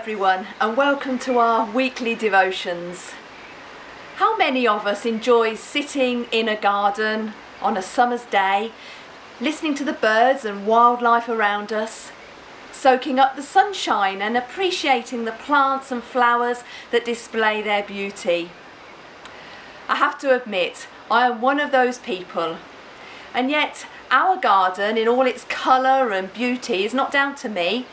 Everyone, and welcome to our weekly devotions. How many of us enjoy sitting in a garden on a summer's day, listening to the birds and wildlife around us, soaking up the sunshine and appreciating the plants and flowers that display their beauty? I have to admit, I am one of those people, and yet our garden, in all its colour and beauty, is not down to me.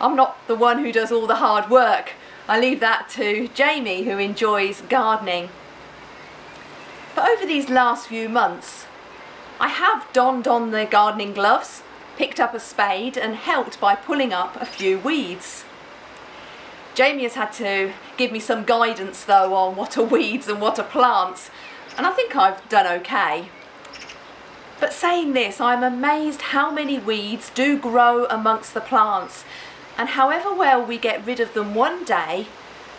I'm not the one who does all the hard work. I leave that to Jamie, who enjoys gardening. But over these last few months, I have donned on the gardening gloves, picked up a spade, and helped by pulling up a few weeds. Jamie has had to give me some guidance though on what are weeds and what are plants, and I think I've done okay. But saying this, I'm amazed how many weeds do grow amongst the plants and however well we get rid of them one day,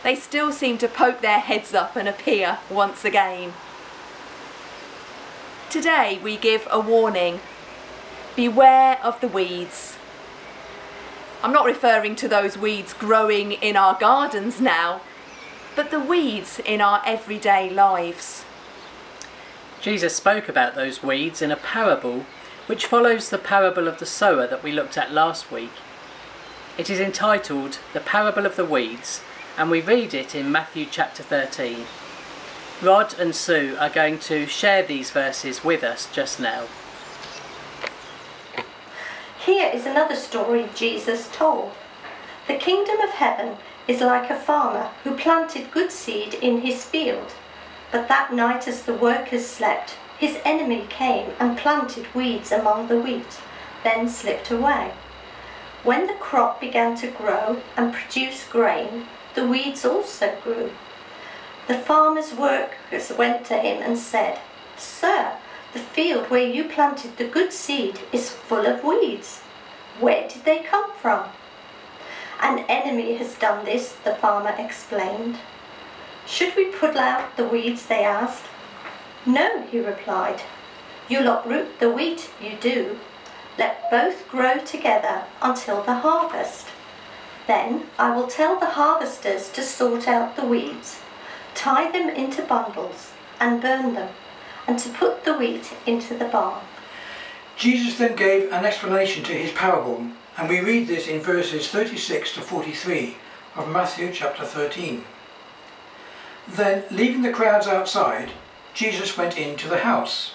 they still seem to poke their heads up and appear once again. Today we give a warning. Beware of the weeds. I'm not referring to those weeds growing in our gardens now, but the weeds in our everyday lives. Jesus spoke about those weeds in a parable which follows the parable of the sower that we looked at last week. It is entitled The Parable of the Weeds, and we read it in Matthew chapter 13. Rod and Sue are going to share these verses with us just now. Here is another story Jesus told. The kingdom of heaven is like a farmer who planted good seed in his field. But that night, as the workers slept, his enemy came and planted weeds among the wheat, then slipped away. When the crop began to grow and produce grain, the weeds also grew. The farmer's workers went to him and said, Sir, the field where you planted the good seed is full of weeds. Where did they come from? An enemy has done this, the farmer explained. Should we put out the weeds, they asked. No, he replied. You'll uproot the wheat, you do, let both grow together until the harvest. Then I will tell the harvesters to sort out the weeds, tie them into bundles and burn them, and to put the wheat into the barn. Jesus then gave an explanation to his parable, and we read this in verses 36 to 43 of Matthew chapter 13. Then, leaving the crowds outside, Jesus went into the house.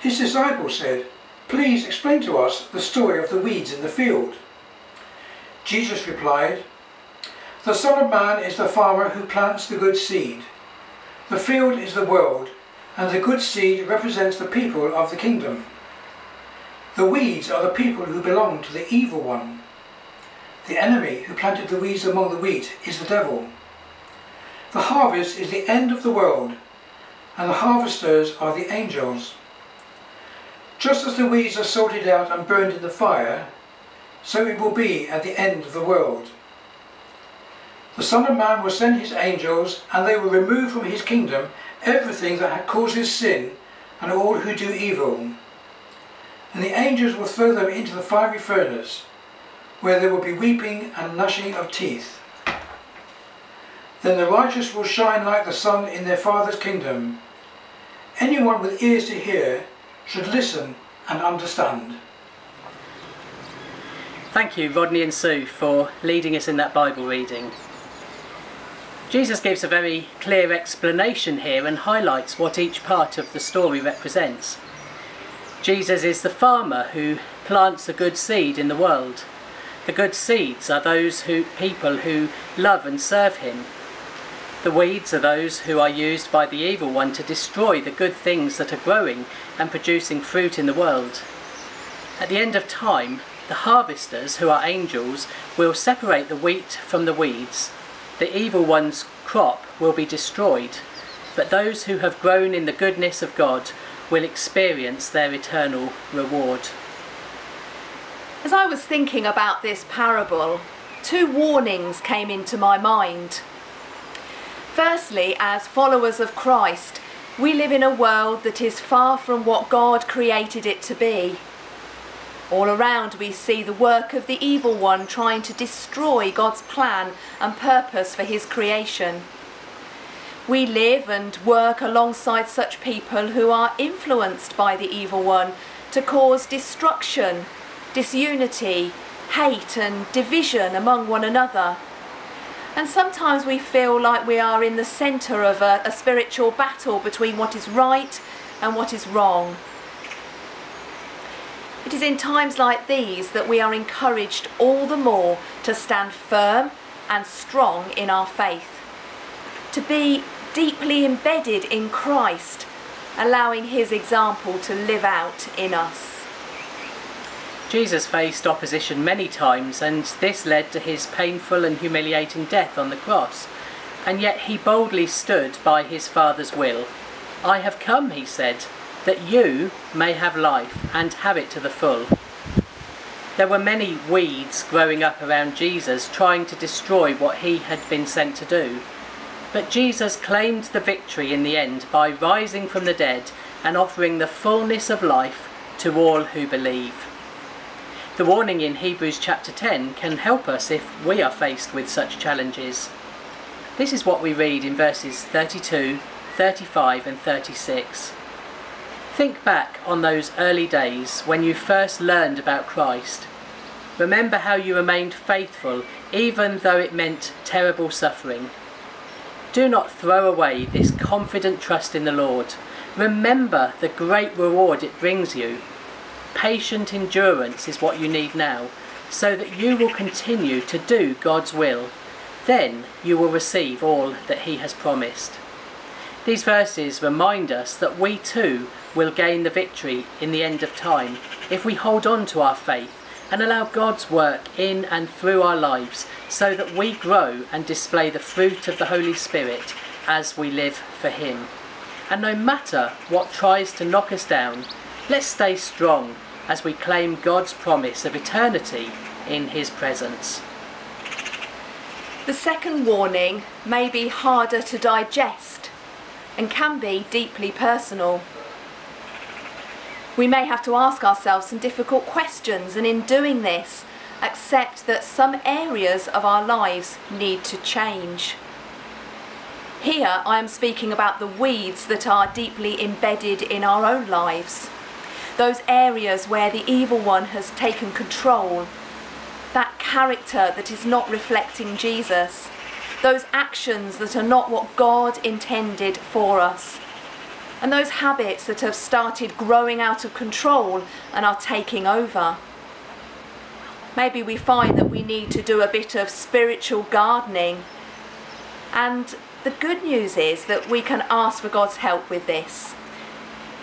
His disciples said, Please explain to us the story of the weeds in the field. Jesus replied, The Son of Man is the farmer who plants the good seed. The field is the world, and the good seed represents the people of the kingdom. The weeds are the people who belong to the evil one. The enemy who planted the weeds among the wheat is the devil. The harvest is the end of the world, and the harvesters are the angels. Just as the weeds are sorted out and burned in the fire, so it will be at the end of the world. The Son of Man will send his angels, and they will remove from his kingdom everything that causes sin and all who do evil. And the angels will throw them into the fiery furnace, where there will be weeping and gnashing of teeth. Then the righteous will shine like the sun in their Father's kingdom. Anyone with ears to hear should listen and understand. Thank you, Rodney and Sue, for leading us in that Bible reading. Jesus gives a very clear explanation here and highlights what each part of the story represents. Jesus is the farmer who plants the good seed in the world. The good seeds are those who, people who love and serve him, the weeds are those who are used by the evil one to destroy the good things that are growing and producing fruit in the world. At the end of time, the harvesters, who are angels, will separate the wheat from the weeds. The evil one's crop will be destroyed, but those who have grown in the goodness of God will experience their eternal reward. As I was thinking about this parable, two warnings came into my mind. Firstly, as followers of Christ, we live in a world that is far from what God created it to be. All around we see the work of the evil one trying to destroy God's plan and purpose for his creation. We live and work alongside such people who are influenced by the evil one to cause destruction, disunity, hate, and division among one another. And sometimes we feel like we are in the centre of a, a, spiritual battle between what is right and what is wrong. It is in times like these that we are encouraged all the more to stand firm and strong in our faith, to be deeply embedded in Christ, allowing his example to live out in us. Jesus faced opposition many times, and this led to his painful and humiliating death on the cross. And yet he boldly stood by his Father's will. I have come, he said, that you may have life and have it to the full. There were many weeds growing up around Jesus, trying to destroy what he had been sent to do. But Jesus claimed the victory in the end by rising from the dead and offering the fullness of life to all who believe. The warning in Hebrews chapter 10 can help us if we are faced with such challenges. This is what we read in verses 32, 35, and 36. Think back on those early days when you first learned about Christ. Remember how you remained faithful even though it meant terrible suffering. Do not throw away this confident trust in the Lord. Remember the great reward it brings you. Patient endurance is what you need now, so that you will continue to do God's will. Then you will receive all that He has promised. These verses remind us that we too will gain the victory in the end of time if we hold on to our faith and allow God's work in and through our lives so that we grow and display the fruit of the Holy Spirit as we live for Him. And no matter what tries to knock us down, let's stay strong as we claim God's promise of eternity in His presence. The second warning may be harder to digest and can be deeply personal. We may have to ask ourselves some difficult questions, and in doing this, accept that some areas of our lives need to change. Here I am speaking about the weeds that are deeply embedded in our own lives, those areas where the evil one has taken control, that character that is not reflecting Jesus, those actions that are not what God intended for us and those habits that have started growing out of control and are taking over. Maybe we find that we need to do a bit of spiritual gardening. And the good news is that we can ask for God's help with this.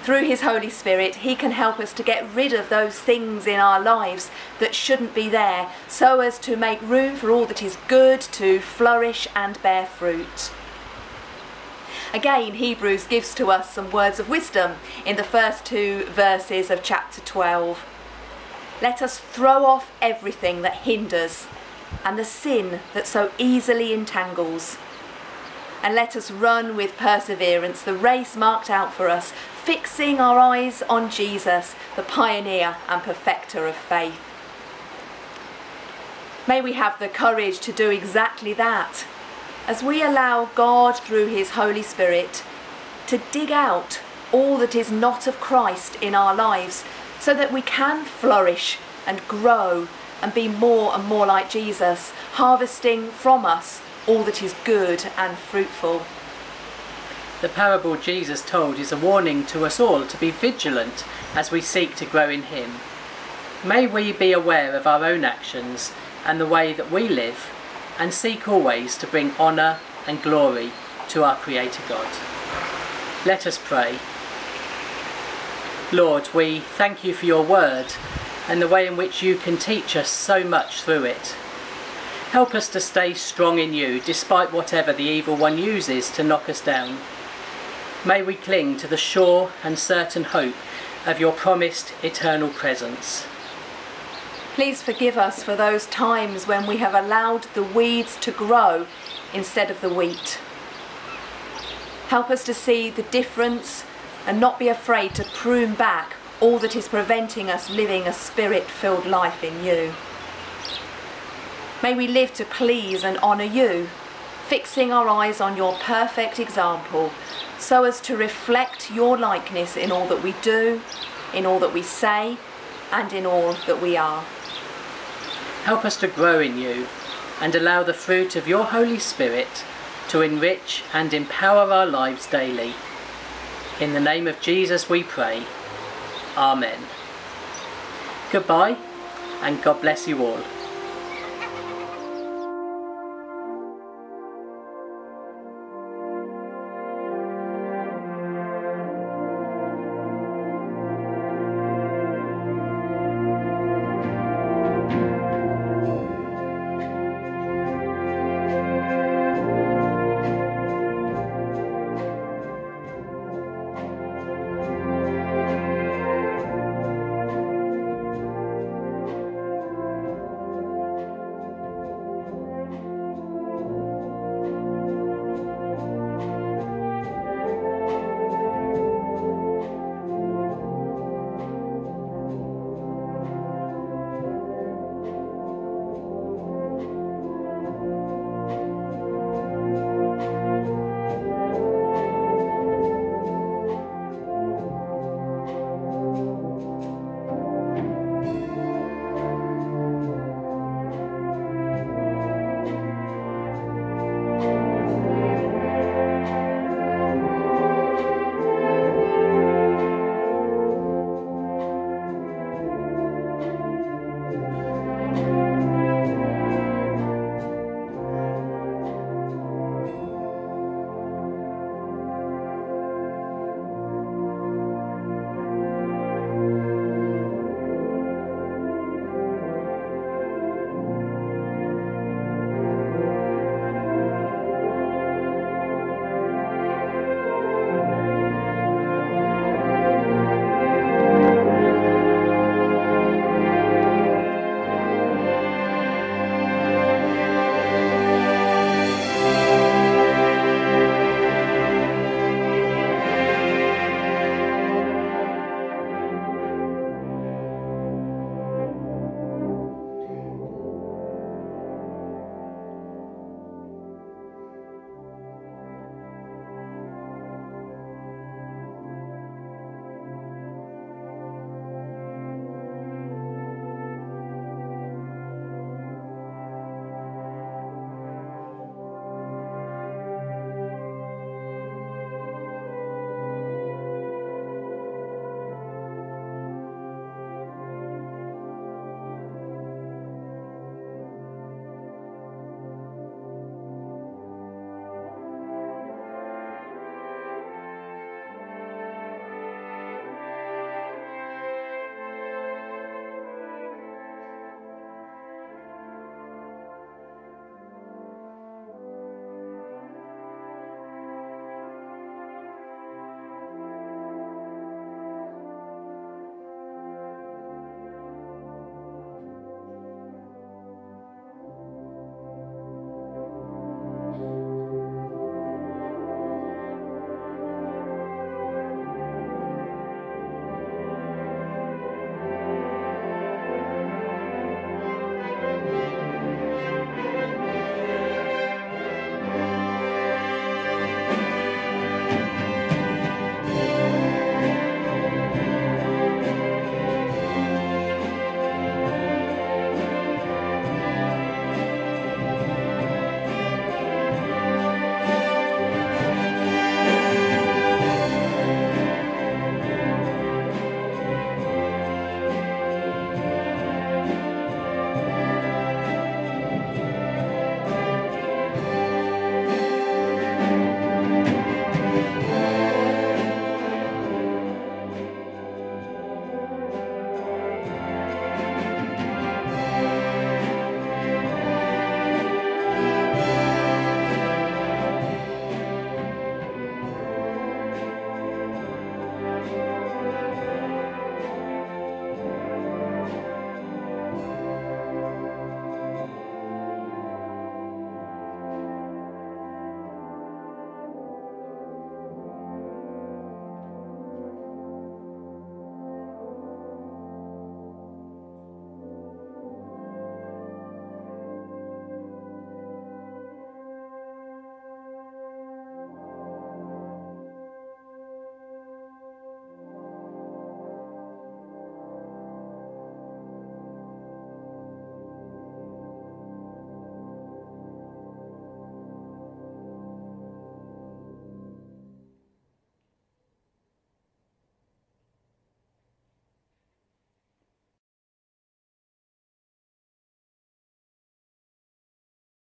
Through His Holy Spirit, He can help us to get rid of those things in our lives that shouldn't be there, so as to make room for all that is good to flourish and bear fruit. Again, Hebrews gives to us some words of wisdom in the first two verses of chapter 12. Let us throw off everything that hinders and the sin that so easily entangles. And let us run with perseverance the race marked out for us, fixing our eyes on Jesus, the pioneer and perfecter of faith. May we have the courage to do exactly that as we allow God through His Holy Spirit to dig out all that is not of Christ in our lives so that we can flourish and grow and be more and more like Jesus, harvesting from us all that is good and fruitful. The parable Jesus told is a warning to us all to be vigilant as we seek to grow in Him. May we be aware of our own actions and the way that we live and seek always to bring honour and glory to our Creator God. Let us pray. Lord, we thank you for your word and the way in which you can teach us so much through it. Help us to stay strong in you despite whatever the evil one uses to knock us down. May we cling to the sure and certain hope of your promised eternal presence. Please forgive us for those times when we have allowed the weeds to grow instead of the wheat. Help us to see the difference and not be afraid to prune back all that is preventing us living a spirit filled life in you. May we live to please and honour you, fixing our eyes on your perfect example so as to reflect your likeness in all that we do, in all that we say, and in all that we are. Help us to grow in you and allow the fruit of your Holy Spirit to enrich and empower our lives daily. In the name of Jesus we pray. Amen. Goodbye and God bless you all.